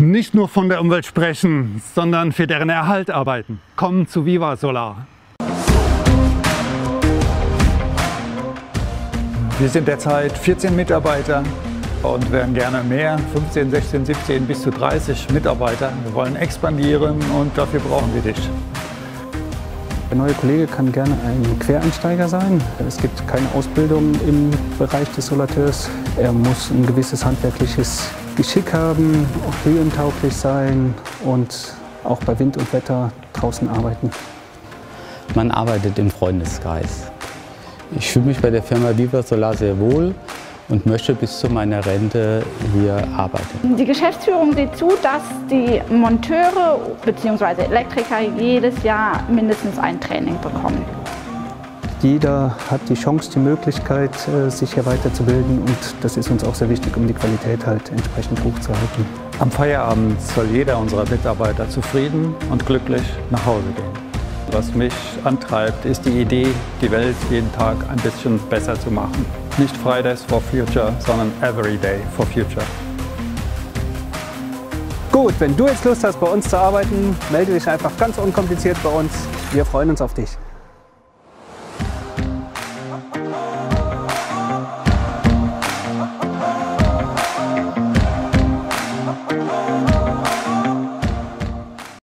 Nicht nur von der Umwelt sprechen, sondern für deren Erhalt arbeiten. Kommen zu Viva Solar. Wir sind derzeit 14 Mitarbeiter und werden gerne mehr, 15, 16, 17 bis zu 30 Mitarbeiter. Wir wollen expandieren und dafür brauchen wir dich. Der neue Kollege kann gerne ein Quereinsteiger sein. Es gibt keine Ausbildung im Bereich des Solateurs. Er muss ein gewisses handwerkliches Geschick haben, auch höhentauglich sein und auch bei Wind und Wetter draußen arbeiten. Man arbeitet im Freundeskreis. Ich fühle mich bei der Firma Viva Solar sehr wohl und möchte bis zu meiner Rente hier arbeiten. Die Geschäftsführung sieht zu, dass die Monteure bzw. Elektriker jedes Jahr mindestens ein Training bekommen. Jeder hat die Chance, die Möglichkeit, äh, sich hier weiterzubilden und das ist uns auch sehr wichtig, um die Qualität halt entsprechend hochzuhalten. Am Feierabend soll jeder unserer Mitarbeiter zufrieden und glücklich nach Hause gehen. Was mich antreibt, ist die Idee, die Welt jeden Tag ein bisschen besser zu machen. Nicht Fridays for Future, sondern Every Day for Future. Gut, wenn du jetzt Lust hast, bei uns zu arbeiten, melde dich einfach ganz unkompliziert bei uns. Wir freuen uns auf dich.